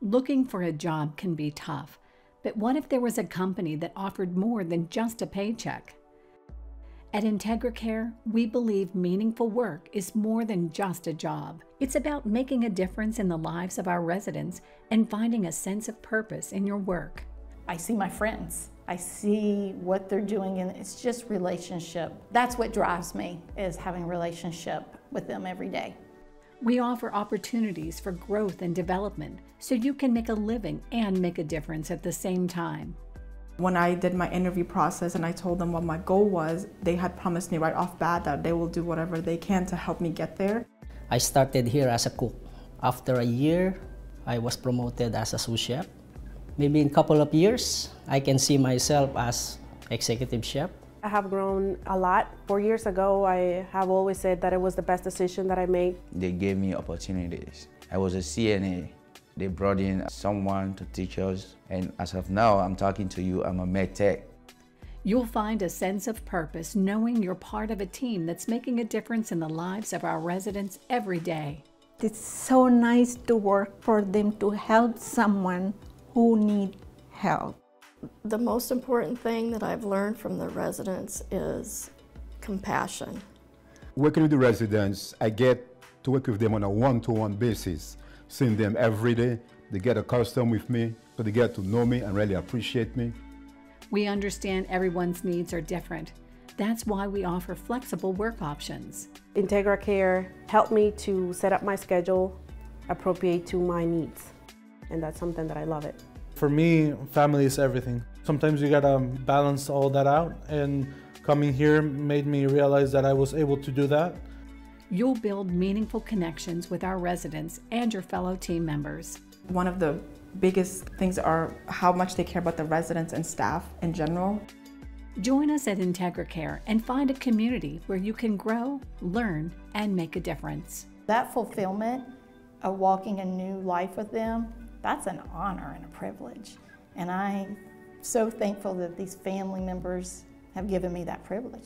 Looking for a job can be tough, but what if there was a company that offered more than just a paycheck? At IntegraCare, we believe meaningful work is more than just a job. It's about making a difference in the lives of our residents and finding a sense of purpose in your work. I see my friends. I see what they're doing and it's just relationship. That's what drives me is having relationship with them every day. We offer opportunities for growth and development so you can make a living and make a difference at the same time. When I did my interview process and I told them what my goal was, they had promised me right off bat that they will do whatever they can to help me get there. I started here as a cook. After a year, I was promoted as a sous chef. Maybe in a couple of years, I can see myself as executive chef. I have grown a lot. Four years ago, I have always said that it was the best decision that I made. They gave me opportunities. I was a CNA. They brought in someone to teach us. And as of now, I'm talking to you, I'm a med tech. You'll find a sense of purpose knowing you're part of a team that's making a difference in the lives of our residents every day. It's so nice to work for them to help someone who needs help. The most important thing that I've learned from the residents is compassion. Working with the residents, I get to work with them on a one-to-one -one basis, seeing them every day. They get accustomed with me, so they get to know me and really appreciate me. We understand everyone's needs are different. That's why we offer flexible work options. IntegraCare helped me to set up my schedule appropriate to my needs. And that's something that I love it. For me, family is everything. Sometimes you gotta balance all that out and coming here made me realize that I was able to do that. You'll build meaningful connections with our residents and your fellow team members. One of the biggest things are how much they care about the residents and staff in general. Join us at IntegraCare and find a community where you can grow, learn, and make a difference. That fulfillment of walking a new life with them, that's an honor and a privilege. And I'm so thankful that these family members have given me that privilege.